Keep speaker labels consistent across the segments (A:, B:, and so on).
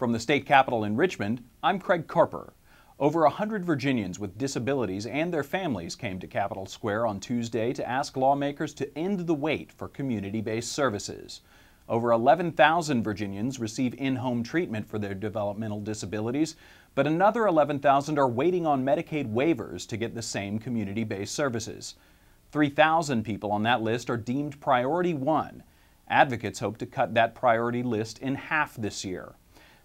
A: From the state capitol in Richmond, I'm Craig Carper. Over 100 Virginians with disabilities and their families came to Capitol Square on Tuesday to ask lawmakers to end the wait for community based services. Over 11,000 Virginians receive in home treatment for their developmental disabilities, but another 11,000 are waiting on Medicaid waivers to get the same community based services. 3,000 people on that list are deemed Priority 1. Advocates hope to cut that priority list in half this year.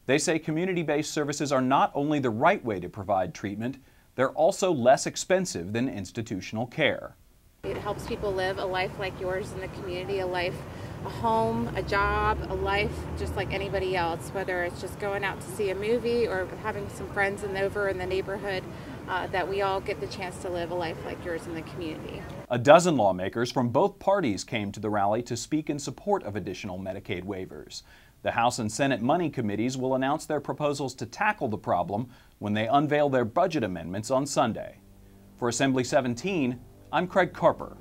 A: They say community based services are not only the right way to provide treatment, they're also less expensive than institutional care.
B: It helps people live a life like yours in the community, a life, a home, a job, a life just like anybody else, whether it's just going out to see a movie or having some friends and over in the neighborhood, uh, that we all get the chance to live a life like yours in the community.
A: A dozen lawmakers from both parties came to the rally to speak in support of additional Medicaid waivers. The House and Senate money committees will announce their proposals to tackle the problem when they unveil their budget amendments on Sunday. For Assembly 17, I'm Craig Carper.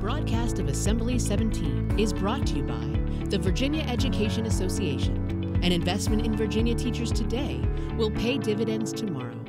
C: Broadcast of Assembly 17 is brought to you by the Virginia Education Association. An investment in Virginia teachers today will pay dividends tomorrow.